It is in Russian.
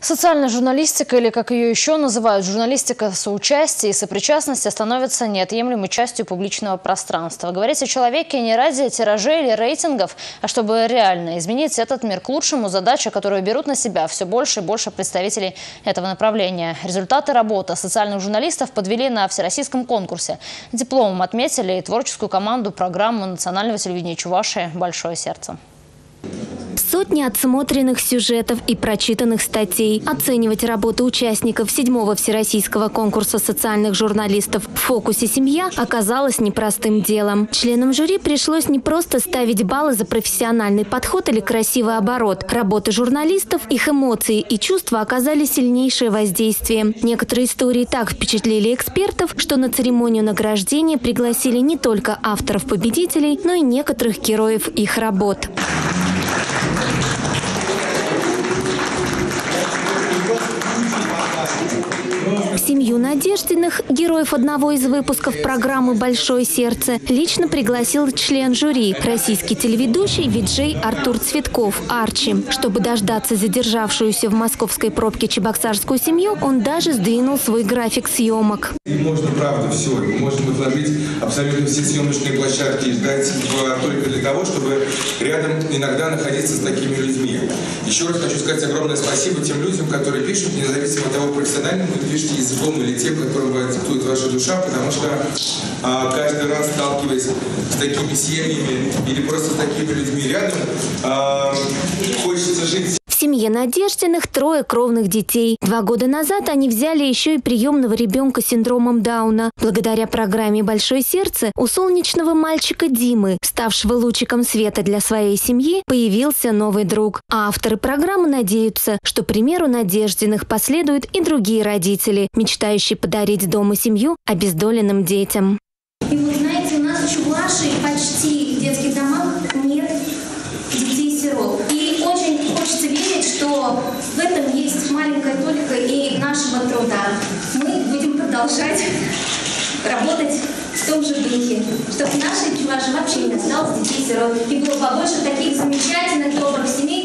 Социальная журналистика, или как ее еще называют, журналистика соучастия и сопричастности становится неотъемлемой частью публичного пространства. Говорить о человеке не ради тиражей или рейтингов, а чтобы реально изменить этот мир к лучшему, задача, которую берут на себя все больше и больше представителей этого направления. Результаты работы социальных журналистов подвели на всероссийском конкурсе. Дипломом отметили и творческую команду программы национального телевидения Чувашии «Большое сердце». Сотни отсмотренных сюжетов и прочитанных статей. Оценивать работу участников седьмого всероссийского конкурса социальных журналистов в фокусе «Семья» оказалось непростым делом. Членам жюри пришлось не просто ставить баллы за профессиональный подход или красивый оборот. Работы журналистов, их эмоции и чувства оказали сильнейшее воздействие. Некоторые истории так впечатлили экспертов, что на церемонию награждения пригласили не только авторов-победителей, но и некоторых героев их работ. Thank you. Семью Надеждиных, героев одного из выпусков программы «Большое сердце», лично пригласил член жюри, российский телеведущий Виджей Артур Цветков, Арчи. Чтобы дождаться задержавшуюся в московской пробке чебоксарскую семью, он даже сдвинул свой график съемок. И можно, правда, все. Мы можем отложить абсолютно все съемочные площадки и ждать только для того, чтобы рядом иногда находиться с такими людьми. Еще раз хочу сказать огромное спасибо тем людям, которые пишут, независимо от того, профессионально вы пишете языком или тем, которым диктует ваша душа, потому что а, каждый раз сталкиваясь с такими семьями или просто с такими людьми рядом, а, хочется жить семье Надеждиных трое кровных детей. Два года назад они взяли еще и приемного ребенка с синдромом Дауна. Благодаря программе «Большое сердце» у солнечного мальчика Димы, ставшего лучиком света для своей семьи, появился новый друг. А авторы программы надеются, что примеру Надеждиных последуют и другие родители, мечтающие подарить дом семью обездоленным детям. И вы знаете, у нас в Чувашии почти в домах нет детей-сирот. И очень хочется верить, что в этом есть маленькая толика и нашего труда. Мы будем продолжать работать в том же духе, чтобы в нашей Чувашии вообще не осталось детей-сирот. И было побольше таких замечательных, добрых семей,